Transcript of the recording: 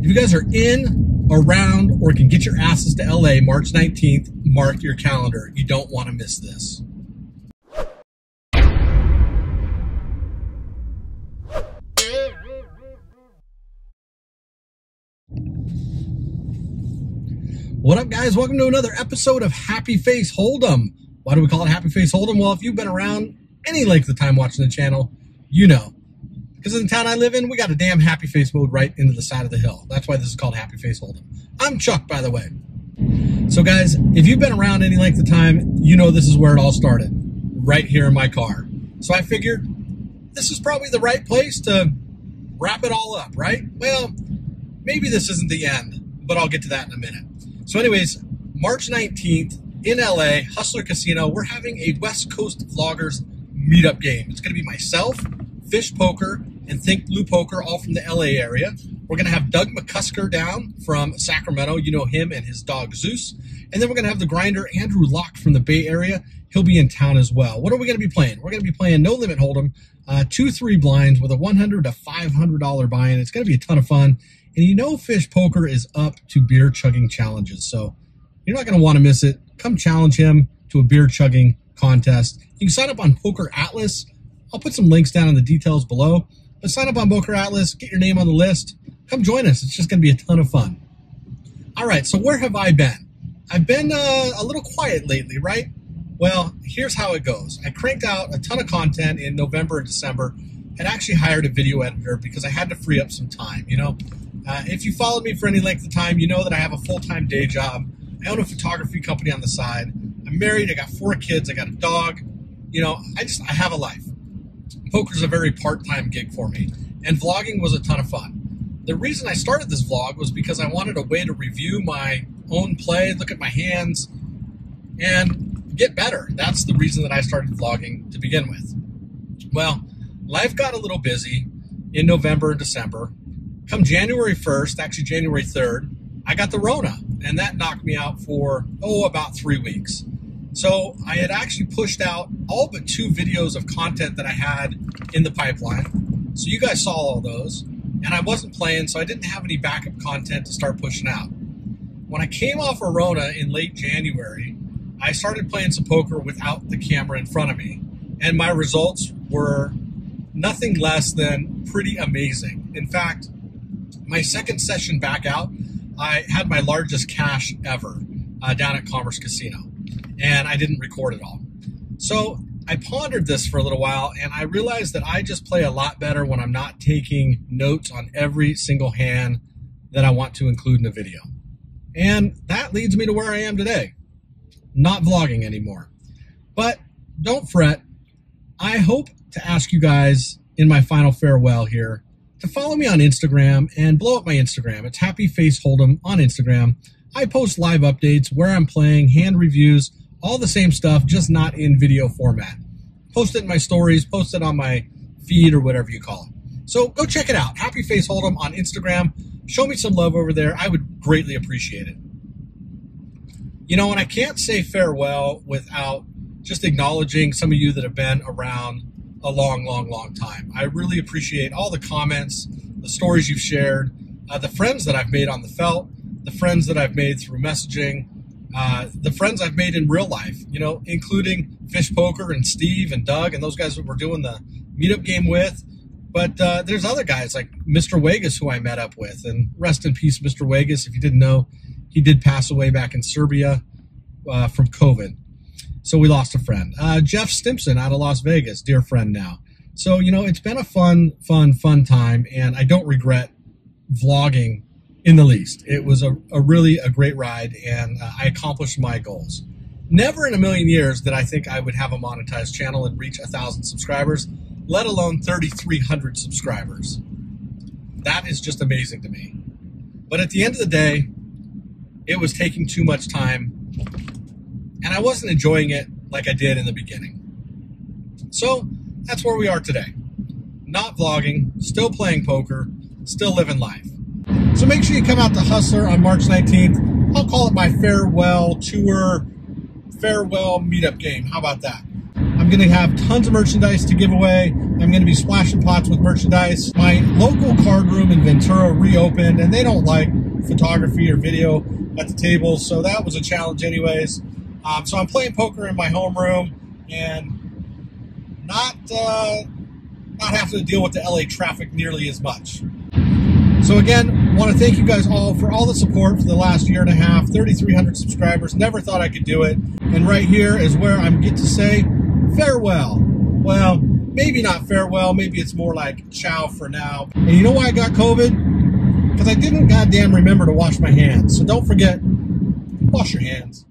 If you guys are in, around, or can get your asses to LA March 19th, mark your calendar. You don't want to miss this. What up, guys? Welcome to another episode of Happy Face Hold'em. Why do we call it Happy Face Hold'em? Well, if you've been around any length of time watching the channel, you know. Because in the town I live in, we got a damn happy face mode right into the side of the hill. That's why this is called Happy Face Hold'em. I'm Chuck, by the way. So, guys, if you've been around any length of time, you know this is where it all started, right here in my car. So I figured this is probably the right place to wrap it all up, right? Well, maybe this isn't the end, but I'll get to that in a minute. So, anyways, March 19th in LA, Hustler Casino, we're having a West Coast Vloggers meetup game. It's going to be myself, Fish Poker, and Think Blue Poker, all from the LA area. We're going to have Doug McCusker down from Sacramento. You know him and his dog Zeus. And then we're going to have the grinder Andrew Lok from the Bay Area. He'll be in town as well. What are we going to be playing? We're going to be playing No Limit Hold'em, uh, two three blinds with a 100 to 500 dollar buy-in. It's going to be a ton of fun. And you know, Fish Poker is up to beer chugging challenges. So you're not going to want to miss it. Come challenge him to a beer chugging contest. You can sign up on Poker Atlas. I'll put some links down in the details below. But sign up on Poker Atlas, get your name on the list. Come join us. It's just going to be a ton of fun. All right, so where have I been? I've been uh, a little quiet lately, right? Well, here's how it goes. I cranked out a ton of content in November and December and actually hired a video editor because I had to free up some time. You know, uh, if you followed me for any length of time, you know that I have a full time day job. I own a photography company on the side. I'm married. I got four kids. I got a dog. You know, I just I have a life. Poker's a very part time gig for me, and vlogging was a ton of fun. The reason I started this vlog was because I wanted a way to review my own play, look at my hands, and get better. That's the reason that I started vlogging to begin with. Well, life got a little busy in November and December come January 1st, actually January 3rd, I got the Rona, and that knocked me out for, oh, about three weeks. So I had actually pushed out all but two videos of content that I had in the pipeline. So you guys saw all those, and I wasn't playing, so I didn't have any backup content to start pushing out. When I came off a Rona in late January, I started playing some poker without the camera in front of me, and my results were nothing less than pretty amazing. In fact, my second session back out, I had my largest cash ever uh, down at Commerce Casino, and I didn't record it all. So I pondered this for a little while, and I realized that I just play a lot better when I'm not taking notes on every single hand that I want to include in a video. And that leads me to where I am today. Not vlogging anymore. But don't fret. I hope to ask you guys in my final farewell here to follow me on Instagram and blow up my Instagram. It's Happy Face Hold'em on Instagram. I post live updates, where I'm playing, hand reviews, all the same stuff, just not in video format. Post it in my stories, post it on my feed or whatever you call it. So go check it out. Happy Face Hold'em on Instagram. Show me some love over there. I would greatly appreciate it. You know, and I can't say farewell without just acknowledging some of you that have been around a long, long, long time. I really appreciate all the comments, the stories you've shared, uh, the friends that I've made on the felt, the friends that I've made through messaging, uh, the friends I've made in real life, you know, including Fish Poker and Steve and Doug and those guys that we're doing the meetup game with. But uh, there's other guys like Mr. Vegas who I met up with, and rest in peace, Mr. Vegas. If you didn't know, he did pass away back in Serbia uh, from COVID. So we lost a friend. Uh, Jeff Stimpson out of Las Vegas, dear friend now. So, you know, it's been a fun, fun, fun time, and I don't regret vlogging in the least. It was a, a really a great ride, and uh, I accomplished my goals. Never in a million years did I think I would have a monetized channel and reach a thousand subscribers, let alone 3,300 subscribers. That is just amazing to me. But at the end of the day, it was taking too much time and I wasn't enjoying it like I did in the beginning. So that's where we are today. Not vlogging, still playing poker, still living life. So make sure you come out to Hustler on March 19th. I'll call it my farewell tour, farewell meetup game. How about that? I'm going to have tons of merchandise to give away. I'm going to be splashing pots with merchandise. My local card room in Ventura reopened, and they don't like photography or video at the tables, so that was a challenge, anyways. Um, so I'm playing poker in my homeroom and not uh, not having to deal with the LA traffic nearly as much. So again, want to thank you guys all for all the support for the last year and a half. 3,300 subscribers. Never thought I could do it. And right here is where I'm get to say farewell. Well, maybe not farewell. Maybe it's more like ciao for now. And you know why I got COVID? Because I didn't goddamn remember to wash my hands. So don't forget, wash your hands.